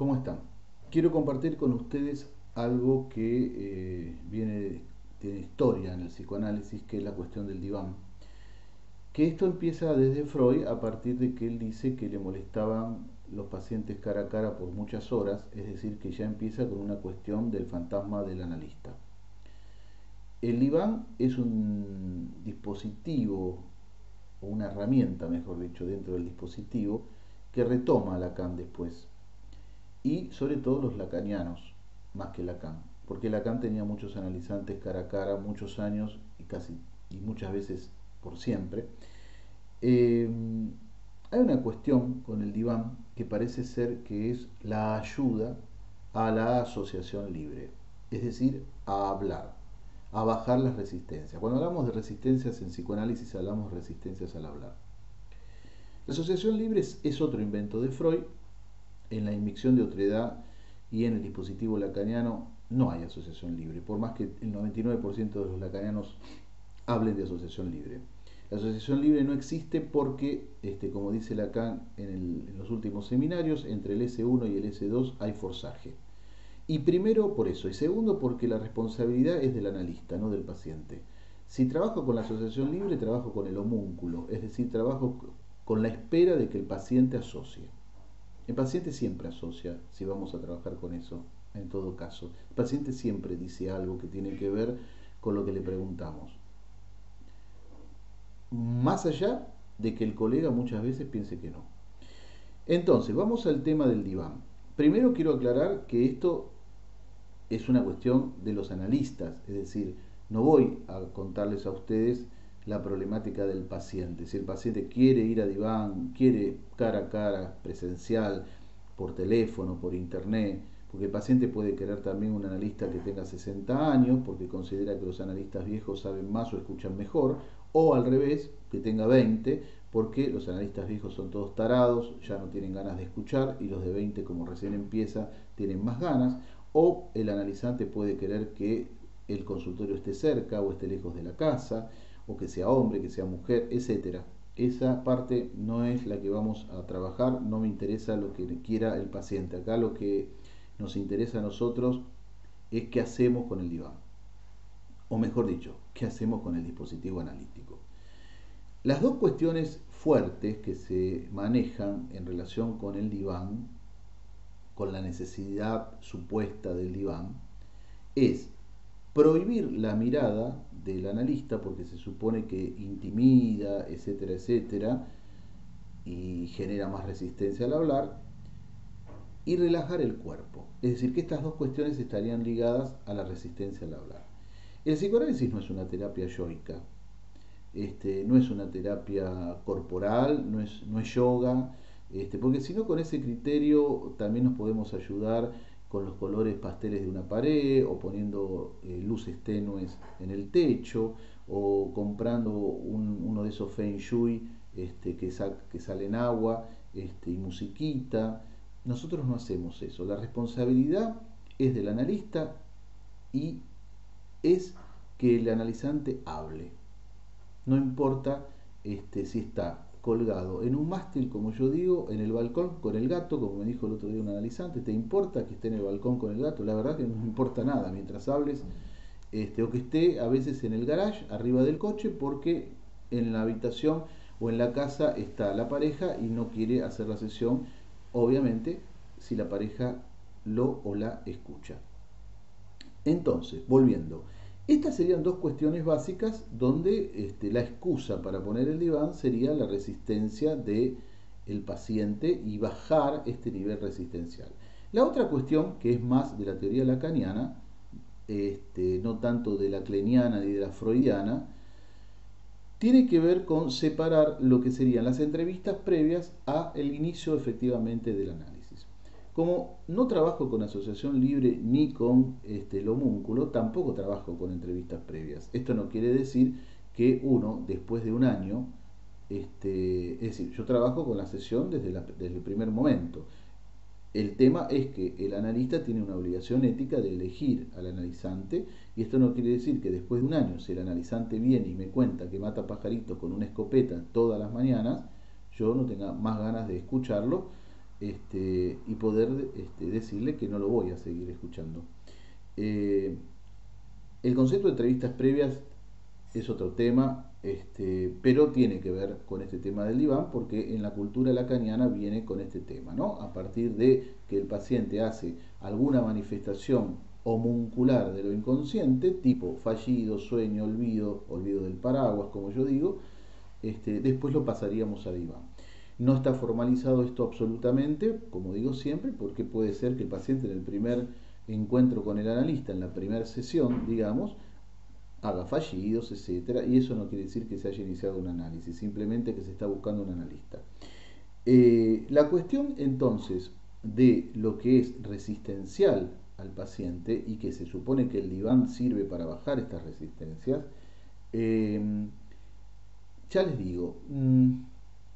¿Cómo están? Quiero compartir con ustedes algo que eh, tiene historia en el psicoanálisis, que es la cuestión del diván. Que esto empieza desde Freud a partir de que él dice que le molestaban los pacientes cara a cara por muchas horas, es decir, que ya empieza con una cuestión del fantasma del analista. El diván es un dispositivo, o una herramienta, mejor dicho, dentro del dispositivo, que retoma Lacan después y sobre todo los lacanianos, más que Lacan, porque Lacan tenía muchos analizantes cara a cara, muchos años y casi y muchas veces por siempre. Eh, hay una cuestión con el diván que parece ser que es la ayuda a la asociación libre, es decir, a hablar, a bajar las resistencias. Cuando hablamos de resistencias en psicoanálisis hablamos de resistencias al hablar. La asociación libre es otro invento de Freud en la inmicción de otredad y en el dispositivo lacaniano no hay asociación libre, por más que el 99% de los lacanianos hablen de asociación libre. La asociación libre no existe porque, este, como dice Lacan en, en los últimos seminarios, entre el S1 y el S2 hay forzaje. Y primero por eso, y segundo porque la responsabilidad es del analista, no del paciente. Si trabajo con la asociación libre, trabajo con el homúnculo, es decir, trabajo con la espera de que el paciente asocie. El paciente siempre asocia, si vamos a trabajar con eso, en todo caso. El paciente siempre dice algo que tiene que ver con lo que le preguntamos. Más allá de que el colega muchas veces piense que no. Entonces, vamos al tema del diván. Primero quiero aclarar que esto es una cuestión de los analistas, es decir, no voy a contarles a ustedes la problemática del paciente. Si el paciente quiere ir a diván, quiere cara a cara, presencial, por teléfono, por internet, porque el paciente puede querer también un analista que tenga 60 años, porque considera que los analistas viejos saben más o escuchan mejor, o al revés, que tenga 20, porque los analistas viejos son todos tarados, ya no tienen ganas de escuchar, y los de 20, como recién empieza, tienen más ganas, o el analizante puede querer que el consultorio esté cerca o esté lejos de la casa, o que sea hombre, que sea mujer, etcétera. Esa parte no es la que vamos a trabajar, no me interesa lo que quiera el paciente. Acá lo que nos interesa a nosotros es qué hacemos con el diván. O mejor dicho, qué hacemos con el dispositivo analítico. Las dos cuestiones fuertes que se manejan en relación con el diván, con la necesidad supuesta del diván, es prohibir la mirada del analista porque se supone que intimida, etcétera, etcétera, y genera más resistencia al hablar, y relajar el cuerpo. Es decir, que estas dos cuestiones estarían ligadas a la resistencia al hablar. El psicoanálisis no es una terapia yoica, este, no es una terapia corporal, no es, no es yoga, este, porque si no con ese criterio también nos podemos ayudar con los colores pasteles de una pared o poniendo eh, luces tenues en el techo o comprando uno de esos feng shui este, que, que sale en agua este, y musiquita. Nosotros no hacemos eso. La responsabilidad es del analista y es que el analizante hable. No importa este, si está colgado en un mástil, como yo digo, en el balcón con el gato, como me dijo el otro día un analizante, ¿te importa que esté en el balcón con el gato? La verdad que no importa nada mientras hables, este, o que esté a veces en el garage, arriba del coche, porque en la habitación o en la casa está la pareja y no quiere hacer la sesión, obviamente, si la pareja lo o la escucha. Entonces, volviendo, estas serían dos cuestiones básicas donde este, la excusa para poner el diván sería la resistencia del el paciente y bajar este nivel resistencial. La otra cuestión, que es más de la teoría lacaniana, este, no tanto de la cleniana ni de la freudiana, tiene que ver con separar lo que serían las entrevistas previas a el inicio efectivamente del análisis. Como no trabajo con asociación libre ni con este, el homúnculo, tampoco trabajo con entrevistas previas. Esto no quiere decir que uno, después de un año, este, es decir, yo trabajo con la sesión desde, desde el primer momento. El tema es que el analista tiene una obligación ética de elegir al analizante y esto no quiere decir que después de un año, si el analizante viene y me cuenta que mata pajaritos con una escopeta todas las mañanas, yo no tenga más ganas de escucharlo este, y poder este, decirle que no lo voy a seguir escuchando. Eh, el concepto de entrevistas previas es otro tema, este, pero tiene que ver con este tema del diván, porque en la cultura lacaniana viene con este tema, ¿no? A partir de que el paciente hace alguna manifestación homuncular de lo inconsciente, tipo fallido, sueño, olvido, olvido del paraguas, como yo digo, este, después lo pasaríamos a diván. No está formalizado esto absolutamente, como digo siempre, porque puede ser que el paciente en el primer encuentro con el analista, en la primera sesión, digamos, haga fallidos, etcétera, y eso no quiere decir que se haya iniciado un análisis, simplemente que se está buscando un analista. Eh, la cuestión entonces de lo que es resistencial al paciente y que se supone que el diván sirve para bajar estas resistencias, eh, ya les digo, mm,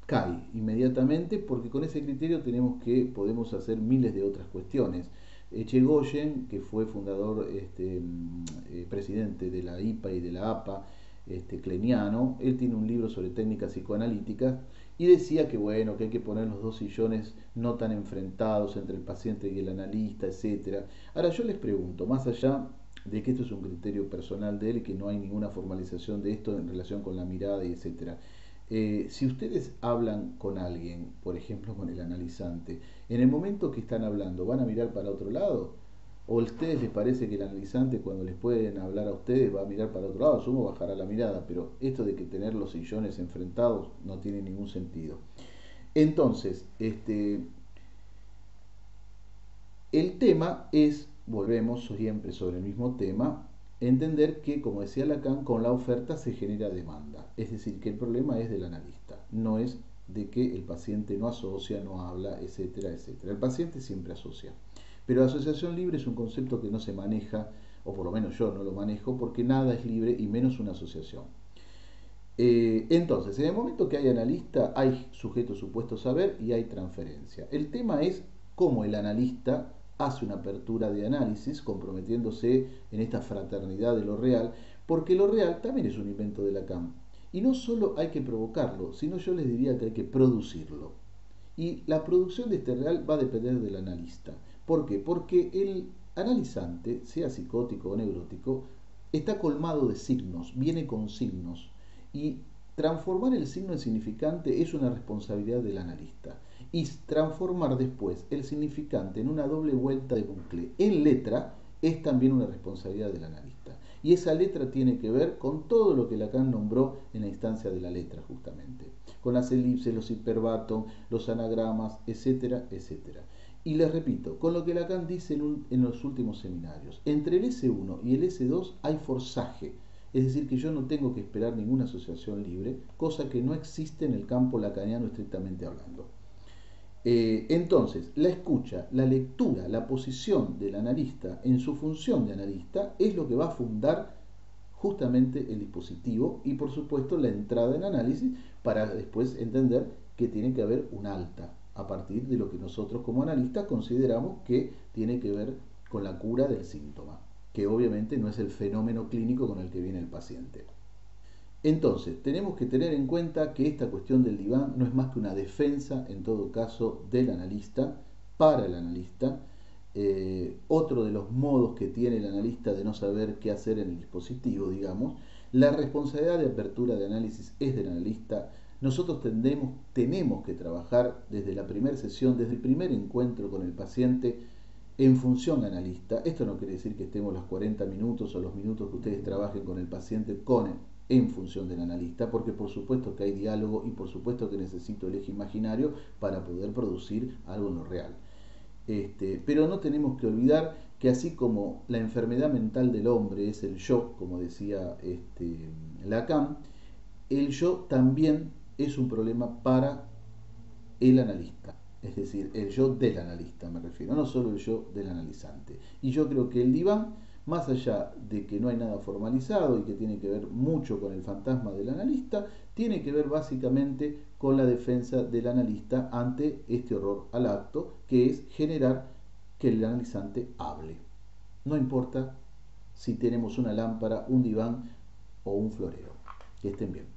cae inmediatamente porque con ese criterio tenemos que podemos hacer miles de otras cuestiones. Echegoyen, que fue fundador, este, mm, eh, presidente de la IPA y de la APA, este, Cleniano, él tiene un libro sobre técnicas psicoanalíticas y decía que bueno, que hay que poner los dos sillones no tan enfrentados entre el paciente y el analista, etcétera. Ahora yo les pregunto, más allá de que esto es un criterio personal de él y que no hay ninguna formalización de esto en relación con la mirada y etcétera. Eh, si ustedes hablan con alguien, por ejemplo con el analizante, en el momento que están hablando, ¿van a mirar para otro lado? ¿O a ustedes les parece que el analizante cuando les pueden hablar a ustedes va a mirar para otro lado? Sumo bajará la mirada, pero esto de que tener los sillones enfrentados no tiene ningún sentido. Entonces, este, el tema es, volvemos siempre sobre el mismo tema, entender que, como decía Lacan, con la oferta se genera demanda. Es decir, que el problema es del analista, no es de que el paciente no asocia, no habla, etcétera, etcétera. El paciente siempre asocia. Pero asociación libre es un concepto que no se maneja, o por lo menos yo no lo manejo, porque nada es libre y menos una asociación. Eh, entonces, en el momento que hay analista, hay sujeto supuesto saber y hay transferencia. El tema es cómo el analista hace una apertura de análisis comprometiéndose en esta fraternidad de lo real, porque lo real también es un invento de Lacan. Y no solo hay que provocarlo, sino yo les diría que hay que producirlo. Y la producción de este real va a depender del analista. ¿Por qué? Porque el analizante, sea psicótico o neurótico, está colmado de signos, viene con signos. Y transformar el signo en significante es una responsabilidad del analista y transformar después el significante en una doble vuelta de bucle en letra es también una responsabilidad del analista. Y esa letra tiene que ver con todo lo que Lacan nombró en la instancia de la letra, justamente. Con las elipses, los hiperbatos, los anagramas, etcétera, etcétera. Y les repito, con lo que Lacan dice en, los últimos seminarios, entre el S1 y el S2 hay forzaje. Es decir, que yo no tengo que esperar ninguna asociación libre, cosa que no existe en el campo lacaniano estrictamente hablando. Eh, entonces, la escucha, la lectura, la posición del analista en su función de analista es lo que va a fundar justamente el dispositivo y por supuesto la entrada en análisis para después entender que tiene que haber un alta a partir de lo que nosotros como analistas consideramos que tiene que ver con la cura del síntoma, que obviamente no es el fenómeno clínico con el que viene el paciente. Entonces, tenemos que tener en cuenta que esta cuestión del diván no es más que una defensa, en todo caso, del analista, para el analista. Eh, otro de los modos que tiene el analista de no saber qué hacer en el dispositivo, digamos, la responsabilidad de apertura de análisis es del analista. Nosotros tenemos que trabajar desde la primera sesión, desde el primer encuentro con el paciente, en función analista. Esto no quiere decir que estemos los 40 minutos o los minutos que ustedes trabajen con el paciente con en función del analista, porque por supuesto que hay diálogo y por supuesto que necesito el eje imaginario para poder producir algo en lo real. Este, pero no tenemos que olvidar que así como la enfermedad mental del hombre es el yo, como decía este, Lacan, el yo también es un problema para el analista, es decir, el yo del analista me refiero, no solo el yo del analizante. Y yo creo que el diván más allá de que no hay nada formalizado y que tiene que ver mucho con el fantasma del analista, tiene que ver básicamente con la defensa del analista ante este horror al acto, que es generar que el analizante hable. No importa si tenemos una lámpara, un diván o un florero. Que estén bien.